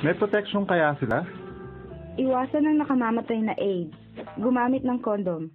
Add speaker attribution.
Speaker 1: May protection kaya sila?
Speaker 2: Iwasan ang nakamamatay na AIDS. Gumamit ng kondom.